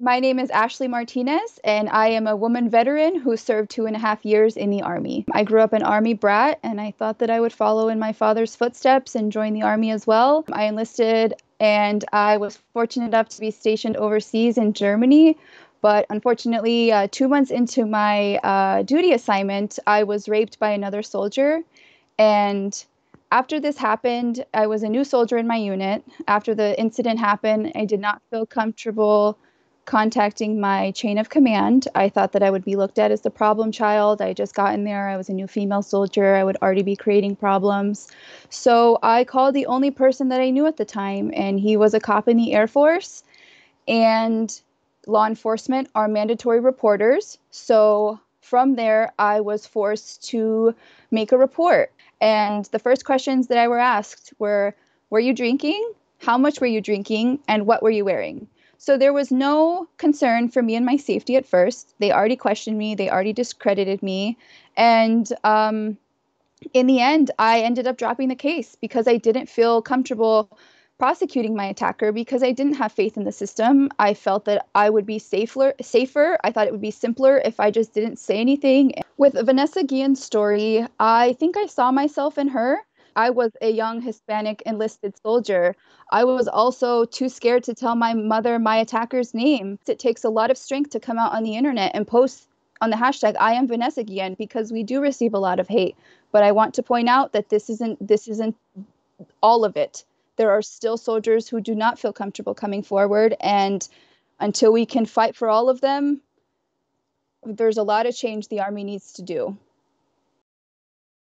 My name is Ashley Martinez, and I am a woman veteran who served two and a half years in the Army. I grew up an Army brat, and I thought that I would follow in my father's footsteps and join the Army as well. I enlisted, and I was fortunate enough to be stationed overseas in Germany. But unfortunately, uh, two months into my uh, duty assignment, I was raped by another soldier. And after this happened, I was a new soldier in my unit. After the incident happened, I did not feel comfortable contacting my chain of command. I thought that I would be looked at as the problem child. I just got in there. I was a new female soldier. I would already be creating problems. So I called the only person that I knew at the time, and he was a cop in the Air Force. And law enforcement are mandatory reporters. So from there, I was forced to make a report. And the first questions that I were asked were Were you drinking? How much were you drinking? And what were you wearing? So there was no concern for me and my safety at first. They already questioned me, they already discredited me. And um, in the end, I ended up dropping the case because I didn't feel comfortable prosecuting my attacker because I didn't have faith in the system. I felt that I would be safer safer. I thought it would be simpler if I just didn't say anything. With Vanessa Guillen's story, I think I saw myself in her. I was a young Hispanic enlisted soldier. I was also too scared to tell my mother my attacker's name. It takes a lot of strength to come out on the internet and post on the hashtag I am Vanessa Guillen because we do receive a lot of hate. But I want to point out that this isn't this isn't all of it. There are still soldiers who do not feel comfortable coming forward and until we can fight for all of them, there's a lot of change the army needs to do.